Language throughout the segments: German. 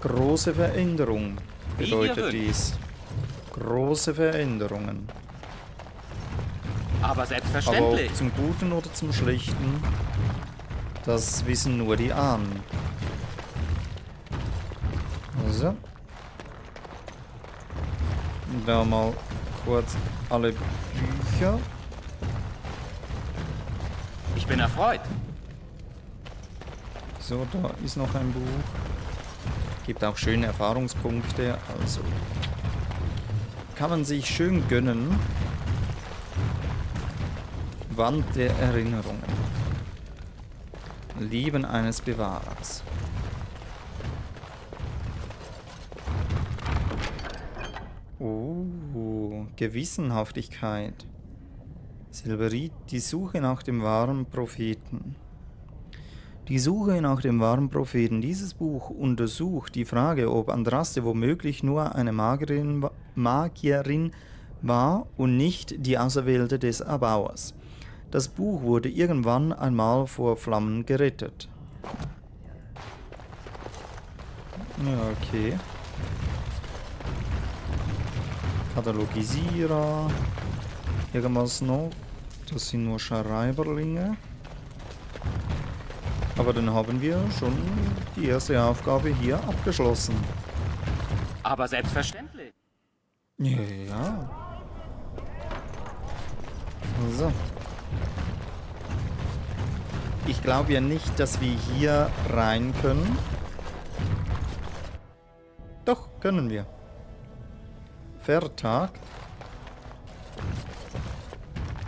Große Veränderung bedeutet dies. Große Veränderungen. Aber selbstverständlich. Aber ob zum Guten oder zum Schlechten, das wissen nur die Ahnen. So. Da mal kurz alle Bücher. Ich bin erfreut. So, da ist noch ein Buch. Gibt auch schöne Erfahrungspunkte. Also kann man sich schön gönnen. Wand der Erinnerungen. Leben eines Bewahrers. Oh, Gewissenhaftigkeit. Silberit, die Suche nach dem wahren Propheten. Die Suche nach dem wahren Propheten. Dieses Buch untersucht die Frage, ob Andraste womöglich nur eine Magierin, Magierin war und nicht die Auserwählte des Erbauers. Das Buch wurde irgendwann einmal vor Flammen gerettet. Ja, okay. Katalogisierer. Irgendwas noch. Das sind nur Schreiberlinge. Aber dann haben wir schon die erste Aufgabe hier abgeschlossen. Aber selbstverständlich. Ja, ja. So. Ich glaube ja nicht, dass wir hier rein können. Doch, können wir. Vertag.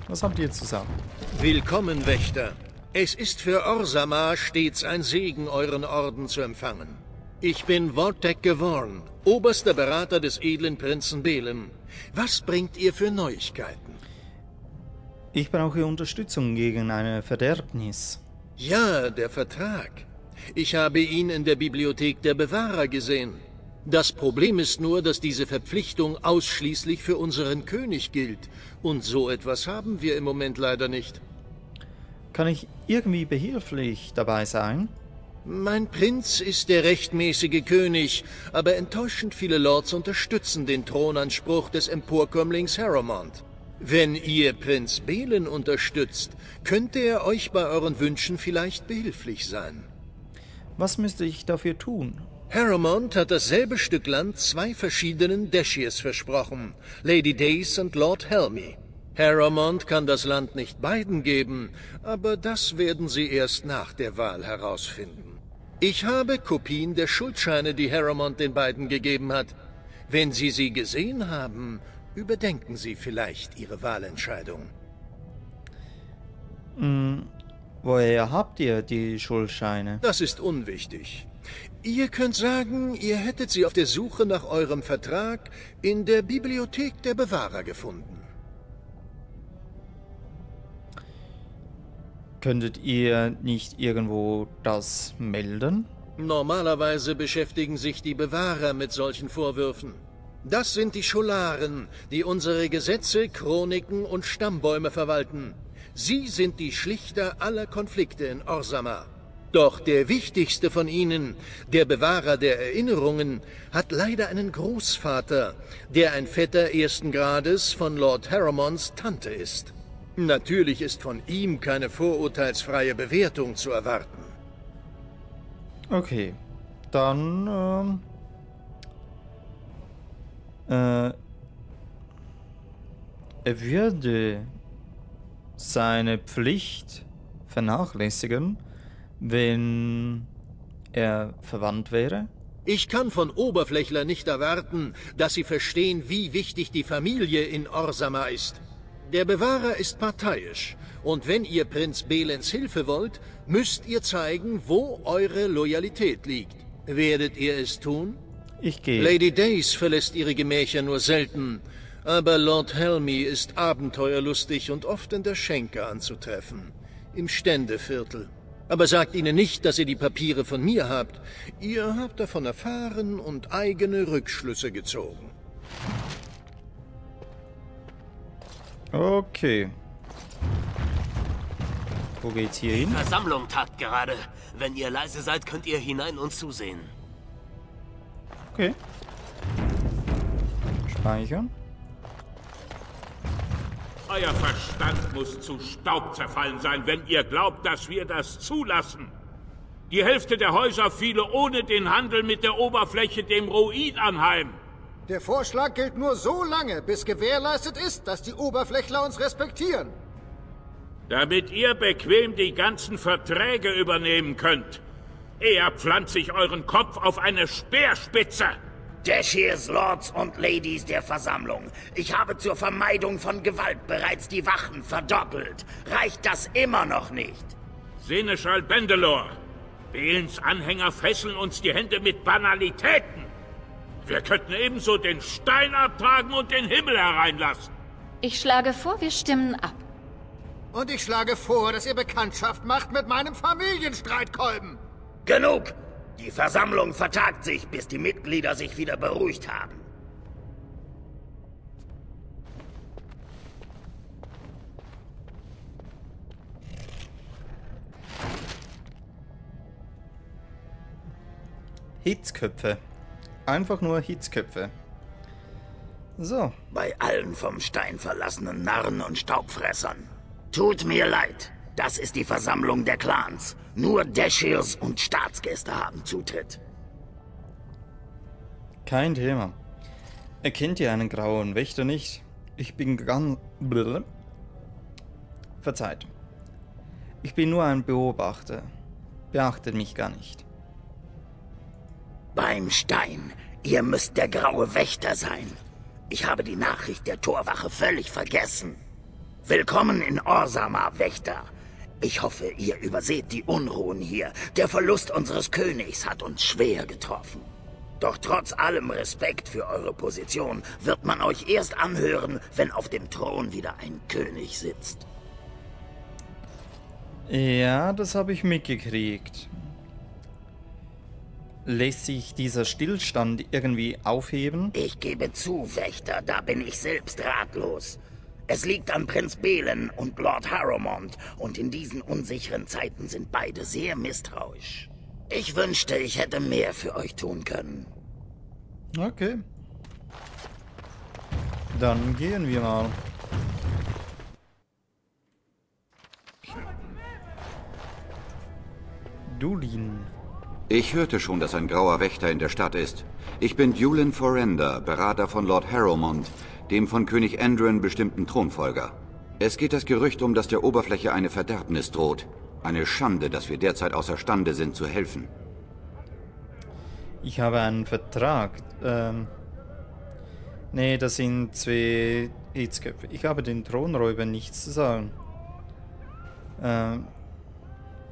Was habt ihr zu sagen? Willkommen, Wächter. Es ist für Orsama stets ein Segen, euren Orden zu empfangen. Ich bin Vortek Geworn, oberster Berater des edlen Prinzen Belen. Was bringt ihr für Neuigkeiten? Ich brauche Unterstützung gegen eine Verderbnis. Ja, der Vertrag. Ich habe ihn in der Bibliothek der Bewahrer gesehen. Das Problem ist nur, dass diese Verpflichtung ausschließlich für unseren König gilt. Und so etwas haben wir im Moment leider nicht. Kann ich irgendwie behilflich dabei sein? Mein Prinz ist der rechtmäßige König, aber enttäuschend viele Lords unterstützen den Thronanspruch des Emporkömmlings Harrowmont. Wenn ihr Prinz Belen unterstützt, könnte er euch bei euren Wünschen vielleicht behilflich sein. Was müsste ich dafür tun? Harrowmont hat dasselbe Stück Land zwei verschiedenen Dashiers versprochen, Lady Dace und Lord Helmy. Harrowmont kann das Land nicht beiden geben, aber das werden sie erst nach der Wahl herausfinden. Ich habe Kopien der Schuldscheine, die Harrowmont den beiden gegeben hat. Wenn Sie sie gesehen haben, überdenken Sie vielleicht Ihre Wahlentscheidung. Hm, woher habt ihr die Schuldscheine? Das ist unwichtig. Ihr könnt sagen, ihr hättet sie auf der Suche nach eurem Vertrag in der Bibliothek der Bewahrer gefunden. Könntet ihr nicht irgendwo das melden? Normalerweise beschäftigen sich die Bewahrer mit solchen Vorwürfen. Das sind die Scholaren, die unsere Gesetze, Chroniken und Stammbäume verwalten. Sie sind die Schlichter aller Konflikte in Orsama. Doch der wichtigste von ihnen, der Bewahrer der Erinnerungen, hat leider einen Großvater, der ein Vetter ersten Grades von Lord Harrowmonts Tante ist. Natürlich ist von ihm keine vorurteilsfreie Bewertung zu erwarten. Okay, dann ähm, äh, er würde seine Pflicht vernachlässigen, wenn er verwandt wäre? Ich kann von Oberflächler nicht erwarten, dass sie verstehen, wie wichtig die Familie in Orsama ist. Der Bewahrer ist parteiisch, und wenn ihr Prinz Belens Hilfe wollt, müsst ihr zeigen, wo eure Loyalität liegt. Werdet ihr es tun? Ich gehe. Lady Dace verlässt ihre Gemächer nur selten, aber Lord Helmy ist abenteuerlustig und oft in der Schenke anzutreffen. Im Ständeviertel. Aber sagt ihnen nicht, dass ihr die Papiere von mir habt. Ihr habt davon erfahren und eigene Rückschlüsse gezogen. Okay. Wo geht's hier hin? Die Versammlung tagt gerade. Wenn ihr leise seid, könnt ihr hinein und zusehen. Okay. Speichern. Euer Verstand muss zu Staub zerfallen sein, wenn ihr glaubt, dass wir das zulassen. Die Hälfte der Häuser fiele ohne den Handel mit der Oberfläche dem Ruin anheim. Der Vorschlag gilt nur so lange, bis gewährleistet ist, dass die Oberflächler uns respektieren. Damit ihr bequem die ganzen Verträge übernehmen könnt. Eher pflanze ich euren Kopf auf eine Speerspitze. Dashirs Lords und Ladies der Versammlung. Ich habe zur Vermeidung von Gewalt bereits die Wachen verdoppelt. Reicht das immer noch nicht? Seneschal Bendelor. Belens Anhänger fesseln uns die Hände mit Banalitäten. Wir könnten ebenso den Stein abtragen und den Himmel hereinlassen. Ich schlage vor, wir stimmen ab. Und ich schlage vor, dass ihr Bekanntschaft macht mit meinem Familienstreitkolben. Genug! Die Versammlung vertagt sich, bis die Mitglieder sich wieder beruhigt haben. Hitzköpfe. Einfach nur Hitzköpfe. So, Bei allen vom Stein verlassenen Narren und Staubfressern. Tut mir leid. Das ist die Versammlung der Clans. Nur Dashirs und Staatsgäste haben Zutritt. kein Thema. Erkennt ihr einen grauen Wächter nicht? Ich bin ganz... Verzeiht. Ich bin nur ein Beobachter. Beachtet mich gar nicht. Beim Stein. Ihr müsst der graue Wächter sein. Ich habe die Nachricht der Torwache völlig vergessen. Willkommen in Orsama, Wächter. Ich hoffe, ihr überseht die Unruhen hier. Der Verlust unseres Königs hat uns schwer getroffen. Doch trotz allem Respekt für eure Position wird man euch erst anhören, wenn auf dem Thron wieder ein König sitzt. Ja, das habe ich mitgekriegt. Lässt sich dieser Stillstand irgendwie aufheben? Ich gebe zu, Wächter, da bin ich selbst ratlos. Es liegt an Prinz Belen und Lord Harrowmont, und in diesen unsicheren Zeiten sind beide sehr misstrauisch. Ich wünschte, ich hätte mehr für euch tun können. Okay. Dann gehen wir mal. Dulin. Ich hörte schon, dass ein grauer Wächter in der Stadt ist. Ich bin Dulin Forrender, Berater von Lord Harrowmont, dem von König Andren bestimmten Thronfolger. Es geht das Gerücht um, dass der Oberfläche eine Verderbnis droht. Eine Schande, dass wir derzeit außerstande sind zu helfen. Ich habe einen Vertrag. Ähm. Nee, das sind zwei Hitzköpfe. Ich habe den Thronräubern nichts zu sagen. Ähm.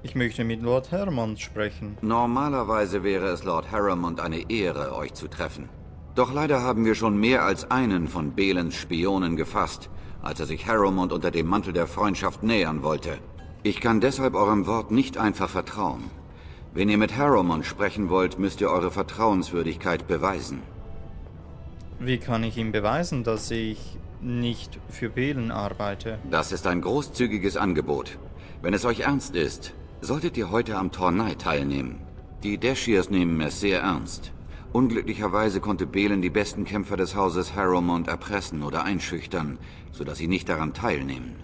Ich möchte mit Lord Hermond sprechen. Normalerweise wäre es Lord Harrowmont eine Ehre, euch zu treffen. Doch leider haben wir schon mehr als einen von Belens Spionen gefasst, als er sich Harrowmont unter dem Mantel der Freundschaft nähern wollte. Ich kann deshalb eurem Wort nicht einfach vertrauen. Wenn ihr mit Harrowmont sprechen wollt, müsst ihr eure Vertrauenswürdigkeit beweisen. Wie kann ich ihm beweisen, dass ich nicht für Belen arbeite? Das ist ein großzügiges Angebot. Wenn es euch ernst ist, solltet ihr heute am Tornei teilnehmen. Die Dashiers nehmen es sehr ernst. Unglücklicherweise konnte Belen die besten Kämpfer des Hauses Harrowmont erpressen oder einschüchtern, sodass sie nicht daran teilnehmen.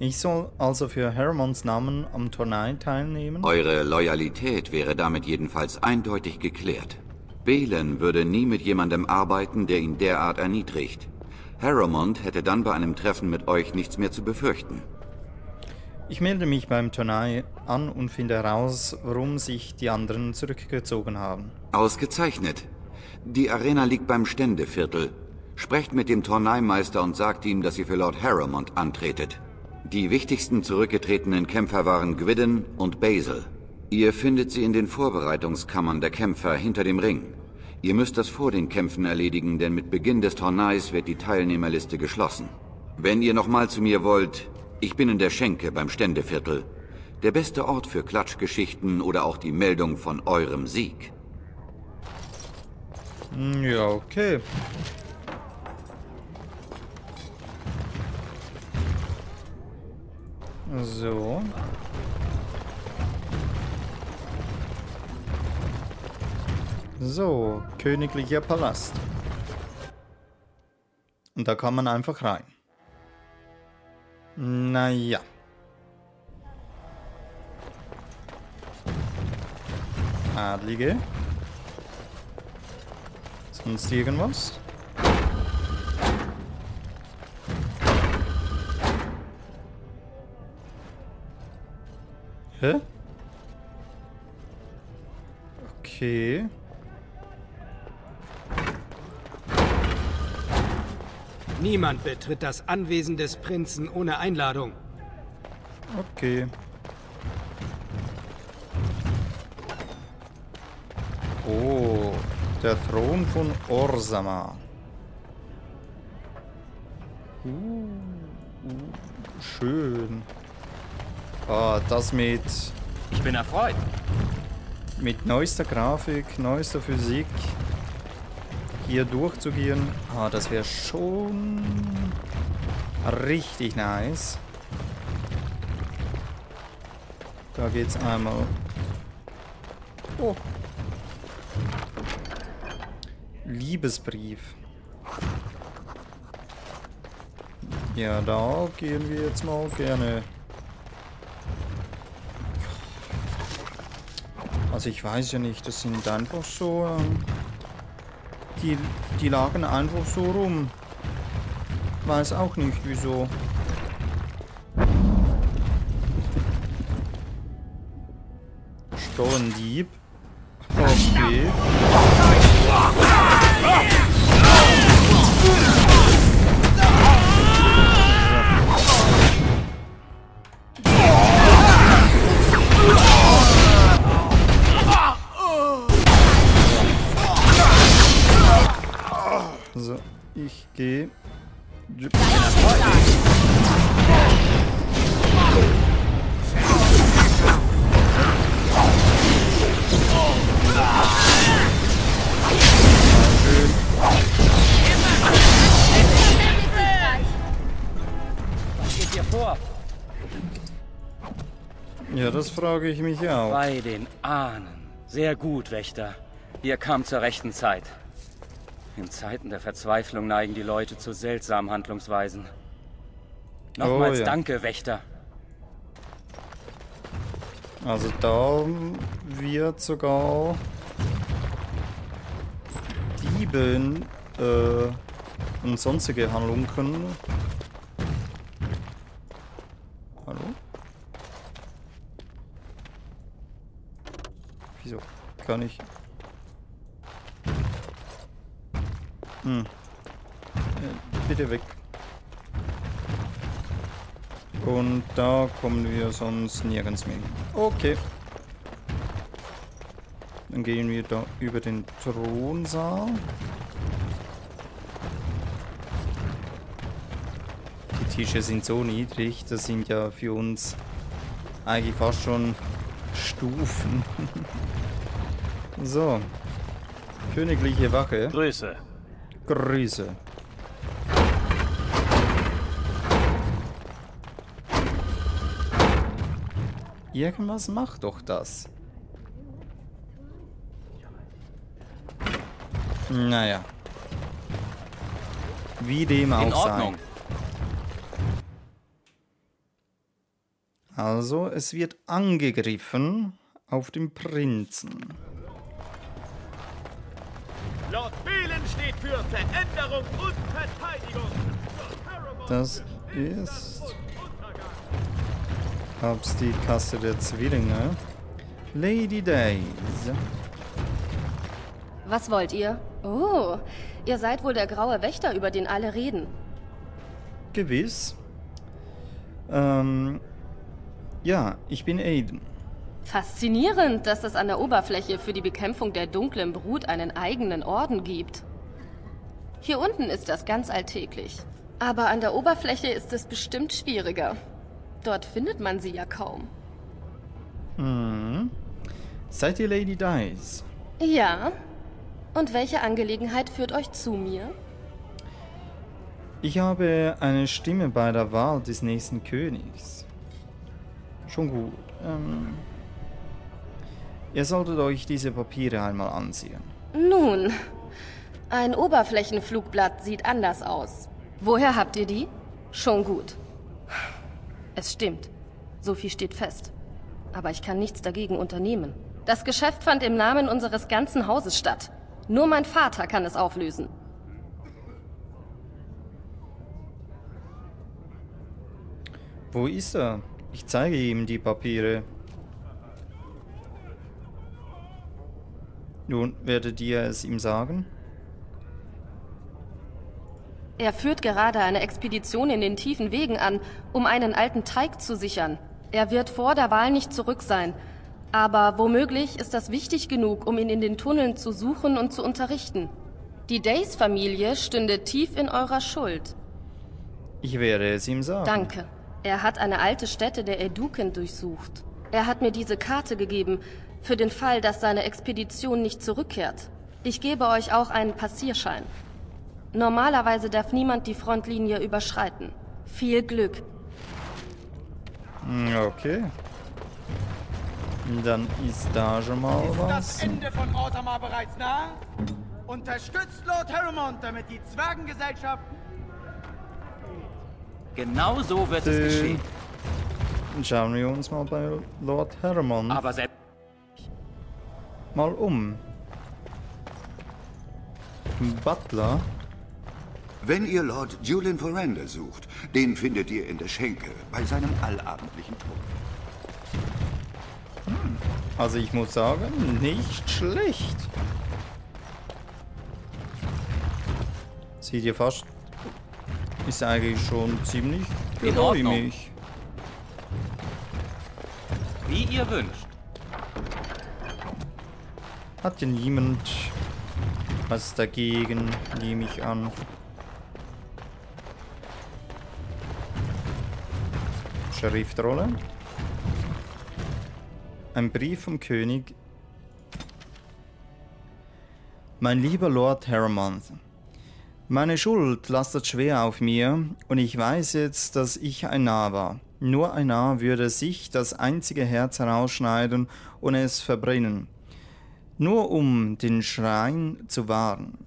Ich soll also für Hermonds Namen am Turnai teilnehmen? Eure Loyalität wäre damit jedenfalls eindeutig geklärt. Belen würde nie mit jemandem arbeiten, der ihn derart erniedrigt. Harrowmont hätte dann bei einem Treffen mit euch nichts mehr zu befürchten. Ich melde mich beim Turnai an und finde heraus, warum sich die anderen zurückgezogen haben. Ausgezeichnet. Die Arena liegt beim Ständeviertel. Sprecht mit dem Torneimeister und sagt ihm, dass ihr für Lord Harrowmont antretet. Die wichtigsten zurückgetretenen Kämpfer waren Gwydden und Basil. Ihr findet sie in den Vorbereitungskammern der Kämpfer hinter dem Ring. Ihr müsst das vor den Kämpfen erledigen, denn mit Beginn des Torneis wird die Teilnehmerliste geschlossen. Wenn ihr nochmal zu mir wollt, ich bin in der Schenke beim Ständeviertel. Der beste Ort für Klatschgeschichten oder auch die Meldung von eurem Sieg. Hm, Ja, okay. So. So, königlicher Palast. Und da kann man einfach rein. Naja. Adlige. Sonst irgendwas? Hä? Okay. Niemand betritt das Anwesen des Prinzen ohne Einladung. Okay. Oh, der Thron von Orsama. Uh, uh, schön. Ah, das mit, Ich bin erfreut. mit neuester Grafik, neuester Physik hier durchzugehen. Ah, das wäre schon richtig nice. Da geht's einmal. Oh. Liebesbrief. Ja, da gehen wir jetzt mal gerne. Also ich weiß ja nicht, das sind einfach so... Ähm, die, die lagen einfach so rum. Weiß auch nicht wieso. Stollendieb. Okay. Ja, das frage ich mich auch. Bei den Ahnen. Sehr gut, Wächter. Ihr kam zur rechten Zeit. In Zeiten der Verzweiflung neigen die Leute zu seltsamen Handlungsweisen. Nochmals Oh ja. danke, Wächter. Also da wird sogar Dieben äh, und sonstige Halunken. Hallo? Wieso kann ich... Hm. Äh, bitte weg. Und da kommen wir sonst nirgends mehr. hin. Okay. Dann gehen wir da über den Thronsaal. Die Tische sind so niedrig, das sind ja für uns eigentlich fast schon Stufen. so. Königliche Wache. Grüße. Grüße. Irgendwas macht doch das. Naja. Wie dem auch In Ordnung. sei. Also, es wird angegriffen auf den Prinzen. Lord Belen steht für Veränderung und Verteidigung. Das ist Hab's die Kasse der Zwillinge. Lady Days. Was wollt ihr? Oh, ihr seid wohl der graue Wächter, über den alle reden. Gewiss. Ähm, ja, ich bin Aiden. Faszinierend, dass es an der Oberfläche für die Bekämpfung der dunklen Brut einen eigenen Orden gibt. Hier unten ist das ganz alltäglich. Aber an der Oberfläche ist es bestimmt schwieriger. Dort findet man sie ja kaum. Hm. Seid ihr Lady Dice? Ja. Und welche Angelegenheit führt euch zu mir? Ich habe eine Stimme bei der Wahl des nächsten Königs. Schon gut. Ähm, ihr solltet euch diese Papiere einmal ansehen. Nun, ein Oberflächenflugblatt sieht anders aus. Woher habt ihr die? Schon gut. Es stimmt. So viel steht fest. Aber ich kann nichts dagegen unternehmen. Das Geschäft fand im Namen unseres ganzen Hauses statt. Nur mein Vater kann es auflösen. Wo ist er? Ich zeige ihm die Papiere. Nun, werdet ihr es ihm sagen? Er führt gerade eine Expedition in den tiefen Wegen an, um einen alten Teig zu sichern. Er wird vor der Wahl nicht zurück sein. Aber womöglich ist das wichtig genug, um ihn in den Tunneln zu suchen und zu unterrichten. Die Days-Familie stünde tief in eurer Schuld. Ich werde es ihm sagen. Danke. Er hat eine alte Stätte der Eduken durchsucht. Er hat mir diese Karte gegeben, für den Fall, dass seine Expedition nicht zurückkehrt. Ich gebe euch auch einen Passierschein. Normalerweise darf niemand die Frontlinie überschreiten. Viel Glück. Hm, okay. Dann ist da schon mal ist was. das Ende von Orthamar bereits nah? Unterstützt Lord Harrowmont, damit die Zwergengesellschaft... Genau so wird es Äh, geschehen. Dann schauen wir uns mal bei Lord Hermon Aber selbst... mal um. Butler? Wenn ihr Lord Julian Forrender sucht, den findet ihr in der Schenke bei seinem allabendlichen Trunk. Also ich muss sagen, nicht schlecht. Sieht ihr fast... Ist eigentlich schon ziemlich geräumig. Wie ihr wünscht. Hat ja niemand was dagegen, nehme ich an. Schriftrolle. Ein Brief vom König. Mein lieber Lord Harrowmont, meine Schuld lastet schwer auf mir und ich weiß jetzt, dass ich ein Narr war. Nur ein Narr würde sich das einzige Herz herausschneiden und es verbrennen. Nur um den Schrein zu wahren.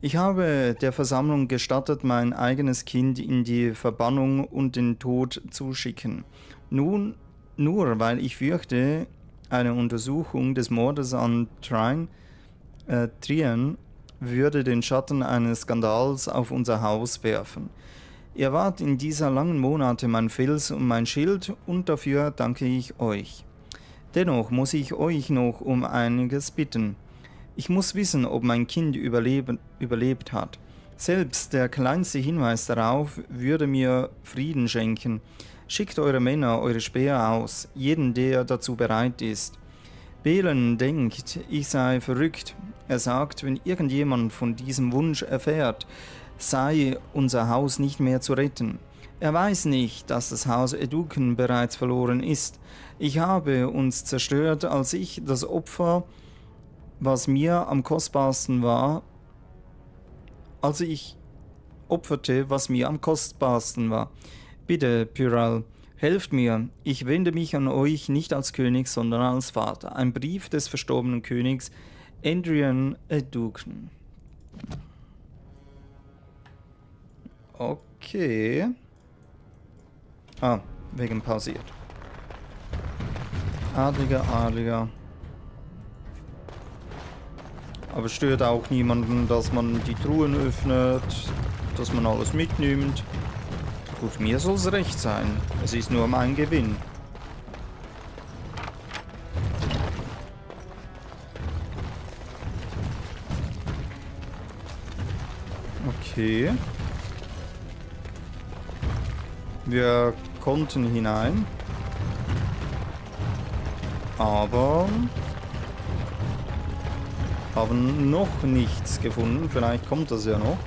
Ich habe der Versammlung gestattet, mein eigenes Kind in die Verbannung und den Tod zu schicken. Nun, nur weil ich fürchte, eine Untersuchung des Mordes an Trine, äh, Trien würde den Schatten eines Skandals auf unser Haus werfen. Ihr wart in dieser langen Monate mein Fels und mein Schild und dafür danke ich euch. Dennoch muss ich euch noch um einiges bitten. Ich muss wissen, ob mein Kind überleben, überlebt hat. Selbst der kleinste Hinweis darauf würde mir Frieden schenken. Schickt eure Männer, eure Speer aus, jeden, der dazu bereit ist. Belen denkt, ich sei verrückt. Er sagt, wenn irgendjemand von diesem Wunsch erfährt, sei unser Haus nicht mehr zu retten. Er weiß nicht, dass das Haus Eduken bereits verloren ist. Ich habe uns zerstört, als ich das Opfer, was mir am kostbarsten war, als ich opferte, was mir am kostbarsten war. Bitte, Pyral, helft mir. Ich wende mich an euch nicht als König, sondern als Vater. Ein Brief des verstorbenen Königs Adrian Eduken. Okay. Ah, wegen pausiert. Adliger, Adliger. Aber stört auch niemanden, dass man die Truhen öffnet, dass man alles mitnimmt. Gut, mir soll es recht sein. Es ist nur mein Gewinn. Okay. Wir konnten hinein. Aber haben noch nichts gefunden. Vielleicht kommt das ja noch.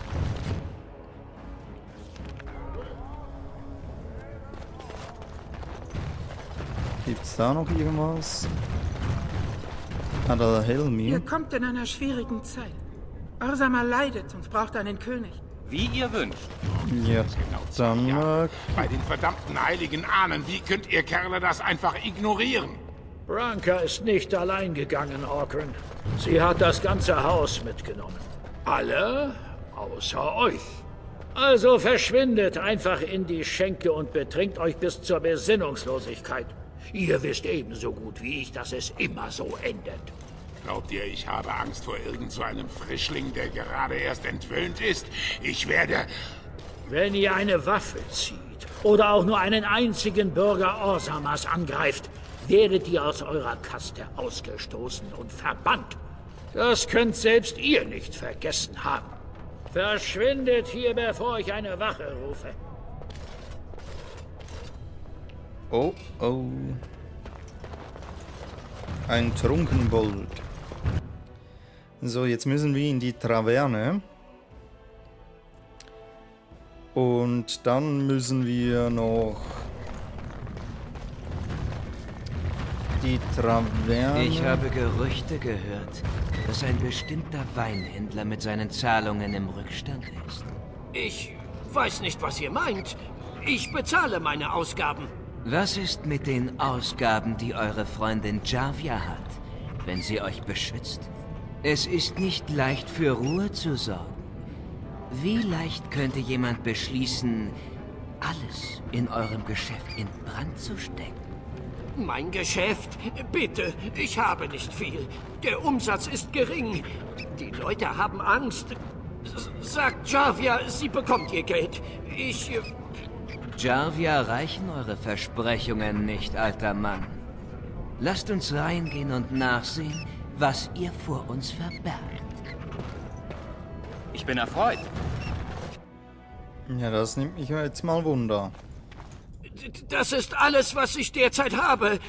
Da noch irgendwas? Adal Helmi. Ihr kommt in einer schwierigen Zeit. Orsamar leidet und braucht einen König. Wie ihr wünscht. Ja, dann äh, Bei den verdammten heiligen Ahnen, wie könnt ihr Kerle das einfach ignorieren? Branka ist nicht allein gegangen, Orkran. Sie hat das ganze Haus mitgenommen. Alle außer euch. Also verschwindet einfach in die Schenke und betrinkt euch bis zur Besinnungslosigkeit. Ihr wisst ebenso gut wie ich, dass es immer so endet. Glaubt ihr, ich habe Angst vor irgend so einem Frischling, der gerade erst entwöhnt ist? Ich werde... Wenn ihr eine Waffe zieht oder auch nur einen einzigen Bürger Orsamas angreift, werdet ihr aus eurer Kaste ausgestoßen und verbannt. Das könnt selbst ihr nicht vergessen haben. Verschwindet hier, bevor ich eine Wache rufe. Oh, oh. Ein Trunkenbold. So, jetzt müssen wir in die Traverne. Und dann müssen wir noch die Traverne... Ich habe Gerüchte gehört, dass ein bestimmter Weinhändler mit seinen Zahlungen im Rückstand ist. Ich weiß nicht, was ihr meint. Ich bezahle meine Ausgaben. Was ist mit den Ausgaben, die eure Freundin Javia hat, wenn sie euch beschützt? Es ist nicht leicht für Ruhe zu sorgen. Wie leicht könnte jemand beschließen, alles in eurem Geschäft in Brand zu stecken? Mein Geschäft? Bitte, ich habe nicht viel. Der Umsatz ist gering. Die Leute haben Angst. S sagt Javia, sie bekommt ihr Geld. Ich... Jarvia reichen eure Versprechungen nicht, alter Mann. Lasst uns reingehen und nachsehen, was ihr vor uns verbergt. Ich bin erfreut. Ja, das nimmt mich jetzt mal Wunder. Das ist alles, was ich derzeit habe.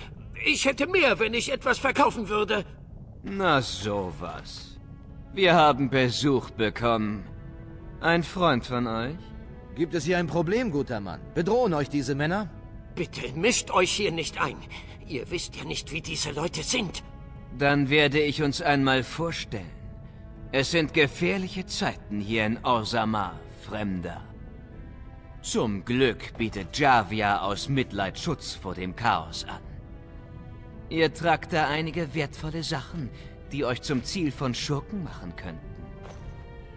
Ich hätte mehr, wenn ich etwas verkaufen würde. Na sowas. Wir haben Besuch bekommen. Ein Freund von euch? Gibt es hier ein Problem, guter Mann? Bedrohen euch diese Männer? Bitte mischt euch hier nicht ein. Ihr wisst ja nicht, wie diese Leute sind. Dann werde ich uns einmal vorstellen. Es sind gefährliche Zeiten hier in Orsamar, Fremder. Zum Glück bietet Javia aus Mitleid Schutz vor dem Chaos an. Ihr tragt da einige wertvolle Sachen, die euch zum Ziel von Schurken machen könnten.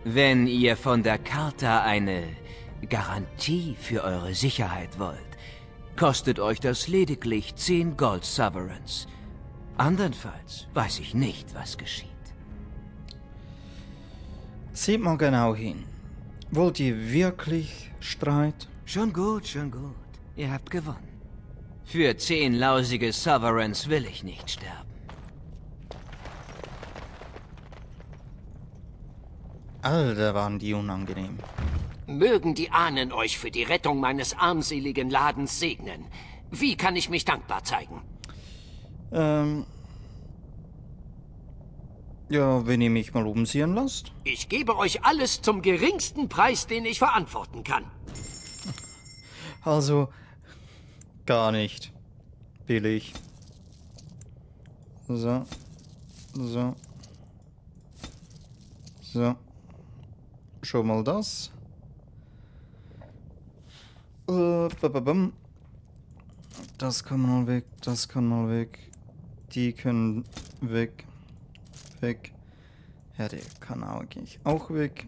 Wenn ihr von der Charta eine Garantie für eure Sicherheit wollt, kostet euch das lediglich 10 Gold Sovereigns. Andernfalls weiß ich nicht, was geschieht. Seht mal genau hin. Wollt ihr wirklich Streit? Schon gut, schon gut. Ihr habt gewonnen. Für zehn lausige Sovereigns will ich nicht sterben. Alter, waren die unangenehm. Mögen die Ahnen euch für die Rettung meines armseligen Ladens segnen. Wie kann ich mich dankbar zeigen? Ähm. Ja, wenn ihr mich mal umsehen lasst. Ich gebe euch alles zum geringsten Preis, den ich verantworten kann. Also, gar nicht. Billig. So. So. So. Schon mal das. Das kann mal weg, das kann mal weg. Die können weg. Weg. Ja, der kann eigentlich auch weg.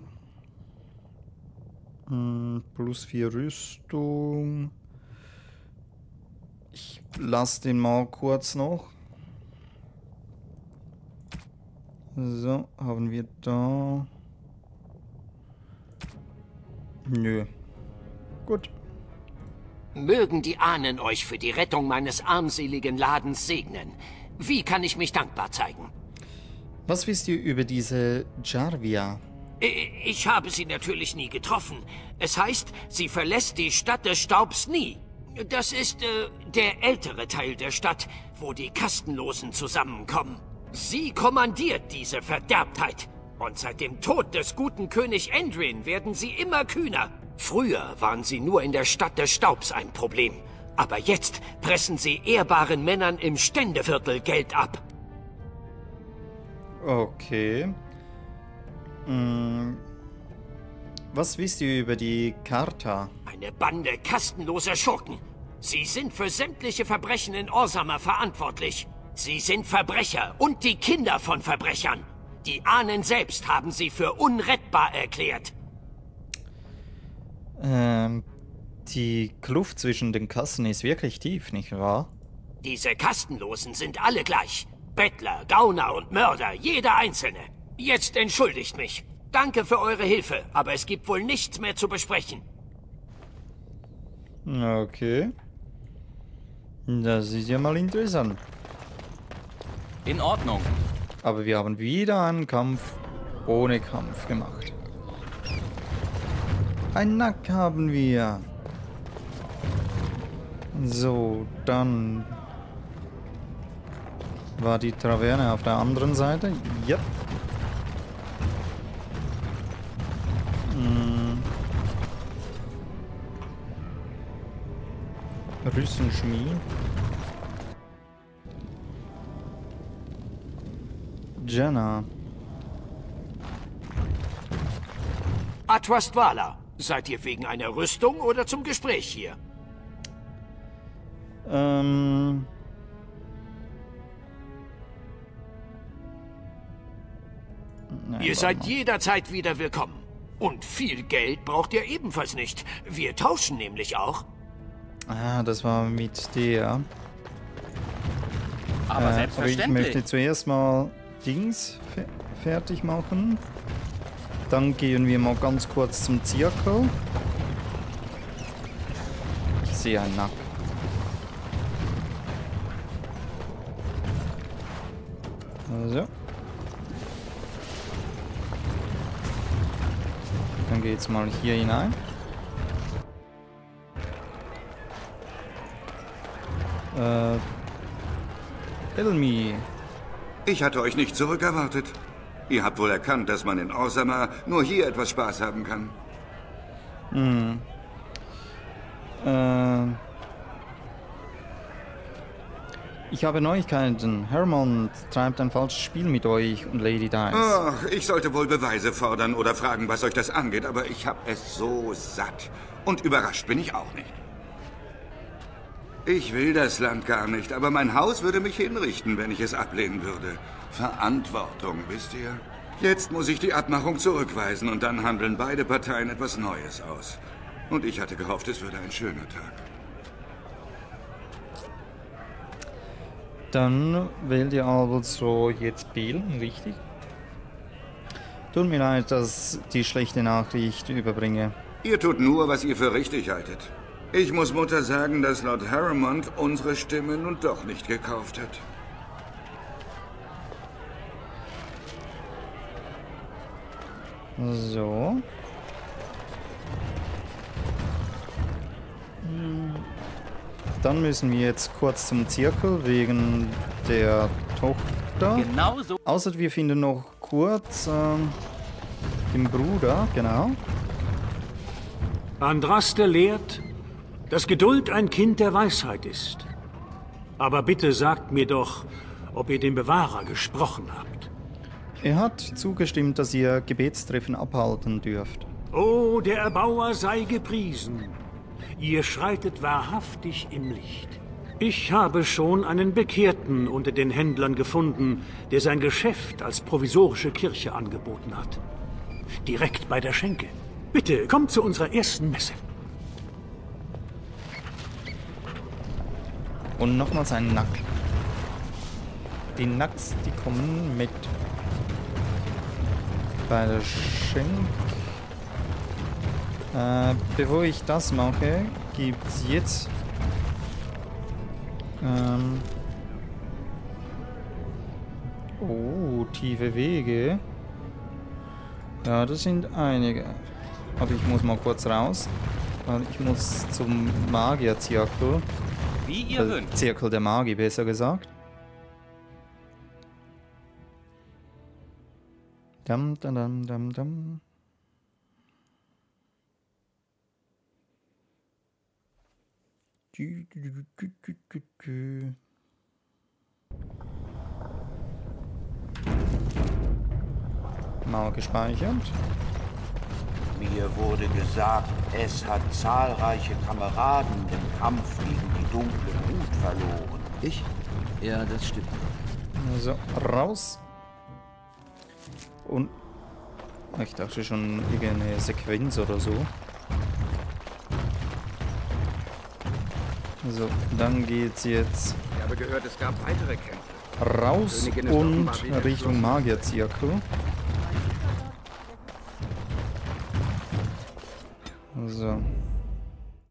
Hm, plus 4 Rüstung. Ich lasse den mal kurz noch. So, haben wir da. Nö. Gut. Mögen die Ahnen euch für die Rettung meines armseligen Ladens segnen. Wie kann ich mich dankbar zeigen? Was wisst ihr über diese Jarvia? Ich habe sie natürlich nie getroffen. Es heißt, sie verlässt die Stadt des Staubs nie. Das ist äh, der ältere Teil der Stadt, wo die Kastenlosen zusammenkommen. Sie kommandiert diese Verderbtheit. Und seit dem Tod des guten König Endrin werden sie immer kühner. Früher waren sie nur in der Stadt des Staubs ein Problem. Aber jetzt pressen sie ehrbaren Männern im Ständeviertel Geld ab. Okay. Hm. Was wisst ihr über die Charta? Eine Bande kastenloser Schurken. Sie sind für sämtliche Verbrechen in Orsama verantwortlich. Sie sind Verbrecher und die Kinder von Verbrechern. Die Ahnen selbst haben sie für unrettbar erklärt. Ähm, die Kluft zwischen den Kassen ist wirklich tief, nicht wahr? Diese Kastenlosen sind alle gleich. Bettler, Gauner und Mörder, jeder einzelne. Jetzt entschuldigt mich. Danke für eure Hilfe, aber es gibt wohl nichts mehr zu besprechen. Okay. Das ist ja mal interessant. In Ordnung. Aber wir haben wieder einen Kampf ohne Kampf gemacht. Ein Nack haben wir. So, dann war die Traverne auf der anderen Seite. Ja. Hm. Rüssenschmied. Jenna. Atwastwala, seid ihr wegen einer Rüstung oder zum Gespräch hier? Ähm. Nein, ihr seid jederzeit wieder willkommen. Und viel Geld braucht ihr ebenfalls nicht. Wir tauschen nämlich auch. Ah, das war mit der. Aber äh, selbstverständlich. Aber ich möchte zuerst mal Dings fe fertig machen. Dann gehen wir mal ganz kurz zum Zirkel. Ich sehe einen Nack. Also. Dann geht's mal hier hinein. Äh. Elmi. Ich hatte euch nicht zurückerwartet. Ihr habt wohl erkannt, dass man in Orsama nur hier etwas Spaß haben kann. Hm. Äh. Ich habe Neuigkeiten. Hermond treibt ein falsches Spiel mit euch und Lady Dice. Ach, ich sollte wohl Beweise fordern oder fragen, was euch das angeht, aber ich habe es so satt. Und überrascht bin ich auch nicht. Ich will das Land gar nicht, aber mein Haus würde mich hinrichten, wenn ich es ablehnen würde. Verantwortung, wisst ihr? Jetzt muss ich die Abmachung zurückweisen und dann handeln beide Parteien etwas Neues aus. Und ich hatte gehofft, es würde ein schöner Tag. Dann wählt ihr also jetzt wählen, richtig? Tut mir leid, dass die schlechte Nachricht überbringe. Ihr tut nur, was ihr für richtig haltet. Ich muss Mutter sagen, dass Lord Harrimond unsere Stimme nun doch nicht gekauft hat. So. Dann müssen wir jetzt kurz zum Zirkel wegen der Tochter. Genau so. Außer wir finden noch kurz ähm, den Bruder, genau. Andraste lehrt, dass Geduld ein Kind der Weisheit ist. Aber bitte sagt mir doch, ob ihr den Bewahrer gesprochen habt. Er hat zugestimmt, dass ihr Gebetstreffen abhalten dürft. Oh, der Erbauer sei gepriesen. Ihr schreitet wahrhaftig im Licht. Ich habe schon einen Bekehrten unter den Händlern gefunden, der sein Geschäft als provisorische Kirche angeboten hat. Direkt bei der Schenke. Bitte, kommt zu unserer ersten Messe. Und nochmals ein Nack. Die Nacks, die kommen mit. Bei der Schenk. Äh, bevor ich das mache, gibt's jetzt. Ähm. Oh, tiefe Wege. Ja, das sind einige. Aber ich muss mal kurz raus. Weil ich muss zum Magierzirkel. Wie ihr Äh, wünscht. Zirkel der Magie, besser gesagt. Dam, dam, dam, dam, dam. Dü, dü, dü. Mal gespeichert. Mir wurde gesagt, es hat zahlreiche Kameraden im Kampf gegen die dunkle Wut verloren. Ich? Ja, das stimmt. So, raus. Und... Ich dachte schon irgendeine Sequenz oder so. So, dann geht's jetzt Ich habe gehört, es gab weitere Kämpfe. raus und Richtung. Magierzirkel. So,